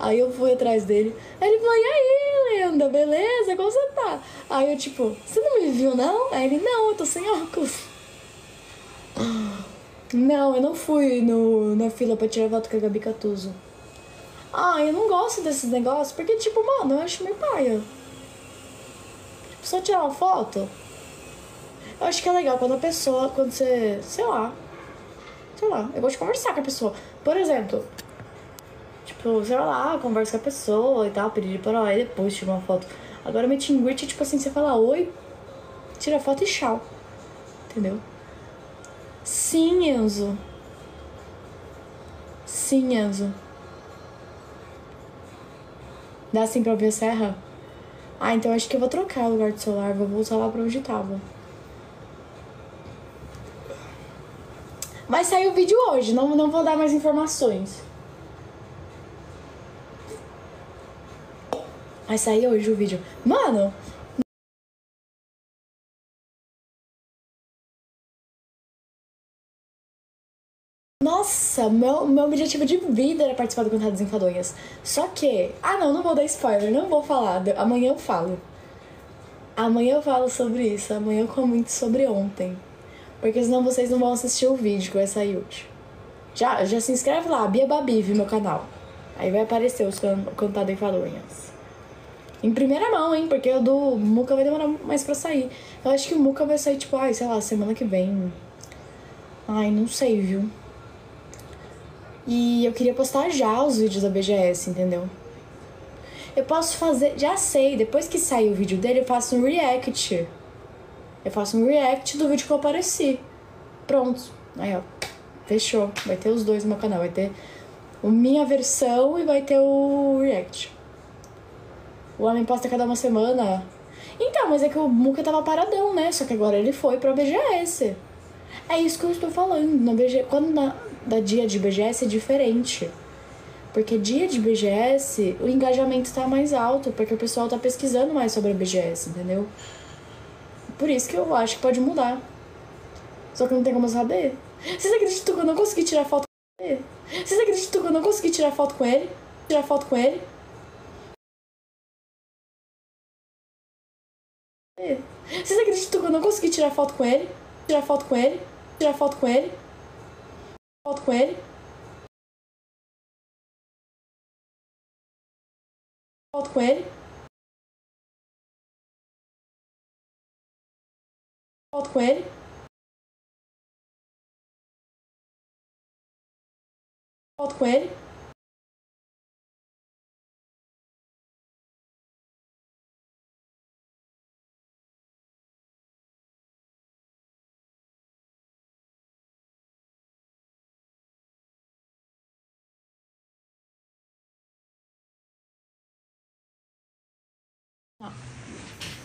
Aí eu fui atrás dele. Aí ele falou, e aí, Lenda, beleza? Como você tá? Aí eu, tipo, você não me viu, não? Aí ele, não, eu tô sem óculos. Não, eu não fui no, na fila pra tirar foto com a Gabi Catuso. Ah, eu não gosto desses negócios, porque, tipo, mano, eu acho meio paia. Tipo, só tirar uma foto. Eu acho que é legal quando a pessoa, quando você, sei lá, sei lá, eu gosto de conversar com a pessoa. Por exemplo, tipo, sei lá, conversa com a pessoa e tal, pedir para lá e depois tirar uma foto. Agora meet and greet, tipo assim, você fala oi, tira a foto e tchau. Entendeu? Sim, Enzo. Sim, Enzo. Dá assim pra ver a serra? Ah, então acho que eu vou trocar o lugar do celular, vou voltar lá pra onde tava. Mas saiu o vídeo hoje, não, não vou dar mais informações. Mas saiu hoje o vídeo. Mano, Nossa, meu, meu objetivo de vida era participar do Contados Enfadonhas. Só que. Ah, não, não vou dar spoiler, não vou falar. Amanhã eu falo. Amanhã eu falo sobre isso. Amanhã eu comento sobre ontem. Porque senão vocês não vão assistir o vídeo que vai sair hoje. Já, já se inscreve lá, Bia Babive, meu canal. Aí vai aparecer os Contados Enfadonhas. Em primeira mão, hein? Porque o do Muca vai demorar mais pra sair. Eu acho que o Muca vai sair, tipo, ai, sei lá, semana que vem. Ai, não sei, viu? E eu queria postar já os vídeos da BGS, entendeu? Eu posso fazer, já sei, depois que sair o vídeo dele, eu faço um react. Eu faço um react do vídeo que eu apareci. Pronto. Aí, ó. Fechou. Vai ter os dois no meu canal. Vai ter a minha versão e vai ter o react. O homem posta cada uma semana. Então, mas é que o Muka tava paradão, né? Só que agora ele foi pra BGS. É isso que eu estou falando. Na BG... Quando na, da dia de BGS é diferente. Porque dia de BGS o engajamento está mais alto, porque o pessoal está pesquisando mais sobre a BGS, entendeu? Por isso que eu acho que pode mudar. Só que não tem como saber. Vocês acreditam que eu não consegui tirar foto com ele? Vocês acreditam que eu não consegui tirar foto com ele? Tirar foto com ele? Vocês acreditam que eu não consegui tirar foto com ele? Tirar foto com ele? Tirar foto com ele? foto com ele. Foto com ele. Foto com ele. Foto com ele.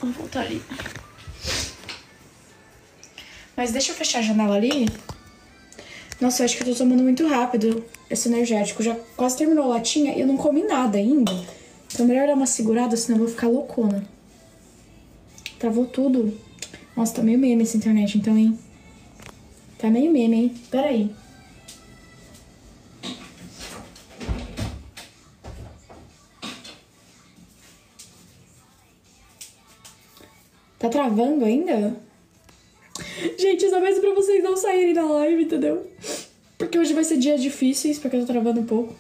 Vamos voltar ali. Mas deixa eu fechar a janela ali. Nossa, eu acho que eu tô tomando muito rápido esse energético. Já quase terminou a latinha e eu não comi nada ainda. Então melhor dar uma segurada, senão eu vou ficar loucona. Travou tudo. Nossa, tá meio meme essa internet então, hein? Tá meio meme, hein? Pera aí. Tá travando ainda? Gente, só mesmo pra vocês não saírem da live, entendeu? Porque hoje vai ser dias difíceis, porque eu tô travando um pouco.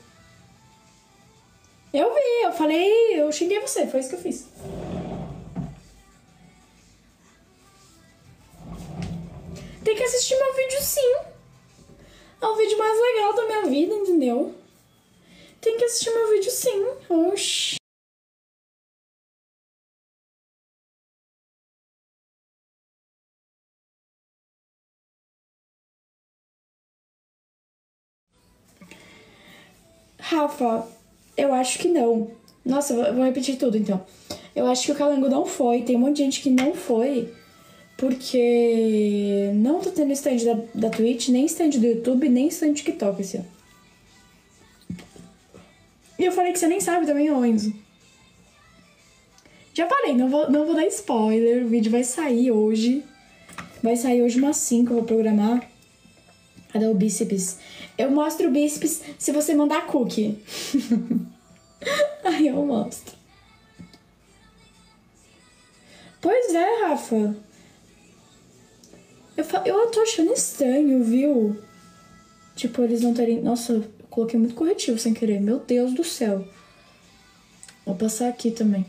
Eu vi, eu falei, eu xinguei você, foi isso que eu fiz. Tem que assistir meu vídeo sim. É o vídeo mais legal da minha vida, entendeu? Tem que assistir meu vídeo sim. Oxi. Rafa, eu acho que não. Nossa, vou repetir tudo então. Eu acho que o Calango não foi. Tem um monte de gente que não foi. Porque não tá tendo stand da, da Twitch, nem stand do YouTube, nem stand do TikTok esse ano. E eu falei que você nem sabe também, ô. Já falei, não vou, não vou dar spoiler. O vídeo vai sair hoje. Vai sair hoje umas 5, eu vou programar. Cadê o bíceps? Eu mostro o bíceps se você mandar cookie. Ai, eu mostro. Pois é, Rafa. Eu, fa... eu tô achando estranho, viu? Tipo, eles não terem. Nossa, eu coloquei muito corretivo sem querer. Meu Deus do céu. Vou passar aqui também.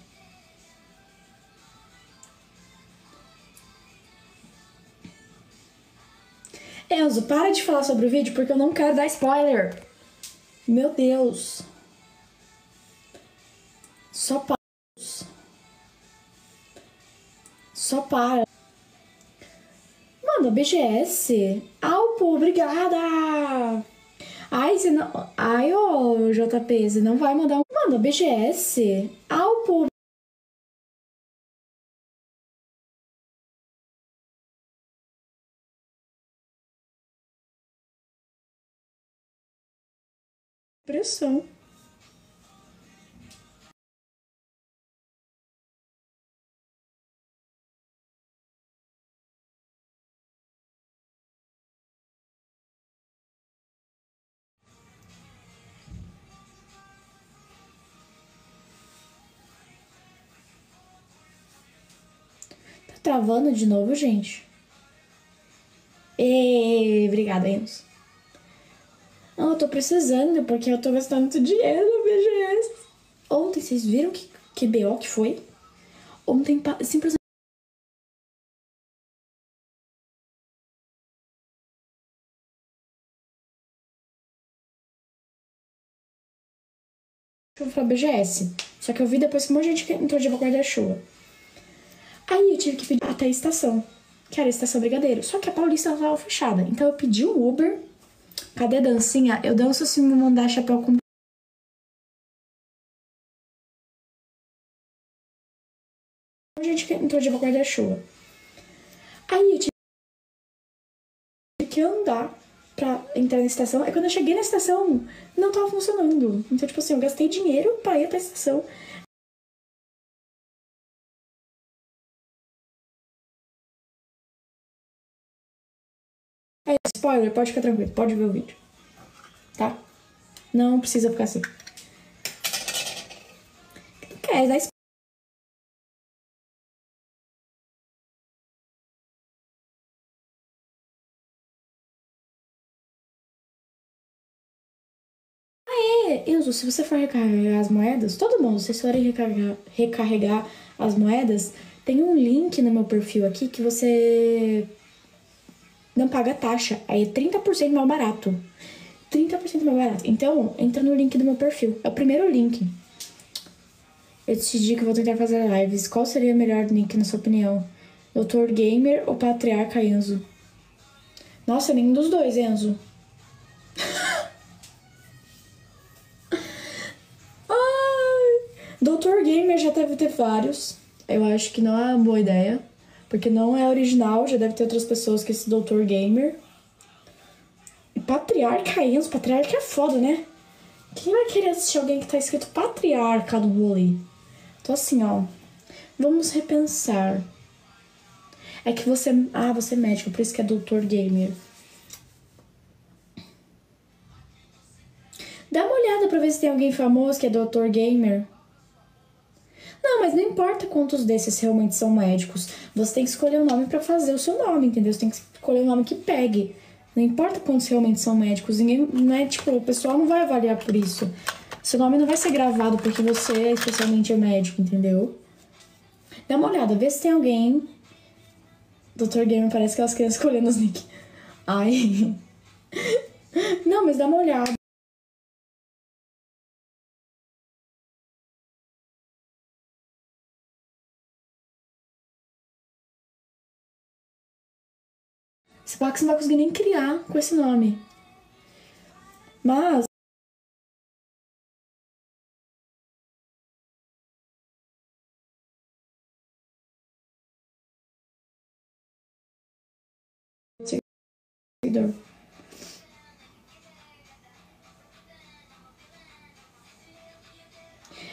Enzo, para de falar sobre o vídeo porque eu não quero dar spoiler. Meu Deus. Só para. Só para. Mano, BGS. Alpo, obrigada. Ai, você não. Ai, ô, JP, você não vai mandar um. Mano, BGS. Alpo. Pressão. Tá travando de novo, gente? E obrigada, Enzo. Não, eu tô precisando, porque eu tô gastando muito dinheiro no BGS. Ontem, vocês viram que, que BO que foi? Ontem, simplesmente. Eu falar BGS. Só que eu vi depois que um monte de gente entrou de guarda-chuva. Aí eu tive que pedir até a estação, que era a estação Brigadeiro. Só que a Paulista tava fechada. Então eu pedi um Uber Cadê a dancinha? Eu danço se me mandar chapéu com. A gente entrou de guarda-chuva. Aí eu tive que andar pra entrar na estação. Aí quando eu cheguei na estação, não tava funcionando. Então, tipo assim, eu gastei dinheiro pra ir até a estação. É spoiler, pode ficar tranquilo, pode ver o vídeo. Tá? Não precisa ficar assim. Quer dar spoiler? Enzo, se você for recarregar as moedas, todo mundo, se vocês forem recarregar, recarregar as moedas, tem um link no meu perfil aqui que você não paga taxa. Aí é 30% mais barato. 30% mais barato. Então, entra no link do meu perfil. É o primeiro link. Eu decidi que vou tentar fazer lives. Qual seria o melhor link, na sua opinião? Doutor Gamer ou Patriarca Enzo? Nossa, nenhum dos dois, Enzo. Ai. Doutor Gamer já deve ter vários. Eu acho que não é uma boa ideia. Porque não é original, já deve ter outras pessoas que esse Doutor Gamer. E Patriarca Enzo, Patriarca é foda, né? Quem vai querer assistir alguém que tá escrito Patriarca do vôlei? Então assim, ó. Vamos repensar. É que você. Ah, você é médico, por isso que é Doutor Gamer. Dá uma olhada pra ver se tem alguém famoso que é Doutor Gamer. Não, importa quantos desses realmente são médicos. Você tem que escolher o um nome para fazer o seu nome, entendeu? Você tem que escolher o um nome que pegue. Não importa quantos realmente são médicos. Ninguém, não é tipo, o pessoal não vai avaliar por isso. Seu nome não vai ser gravado porque você é especialmente é médico, entendeu? Dá uma olhada, vê se tem alguém. Dr. Gamer parece que elas querem escolhendo os nick. Ai. Não, mas dá uma olhada. Esse placa não vai conseguir nem criar com esse nome. Mas.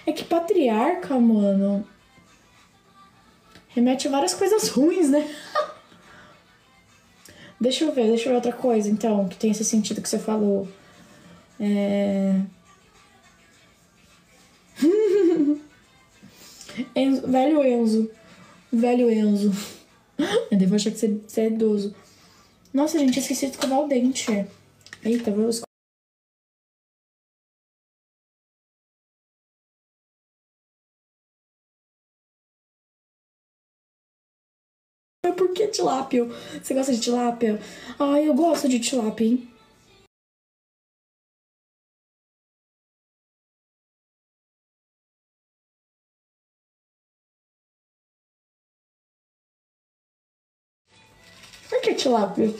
É que patriarca, mano, remete a várias coisas ruins, né? Deixa eu ver, deixa eu ver outra coisa, então, que tem esse sentido que você falou. É... Enzo, velho Enzo. Velho Enzo. Eu devo achar que você, é idoso. Nossa, gente, esqueci de escovar o dente. Eita, vou escovar. Tilápia? Você gosta de tilápia? Ai, eu gosto de tilápia, hein? Por que tilápia?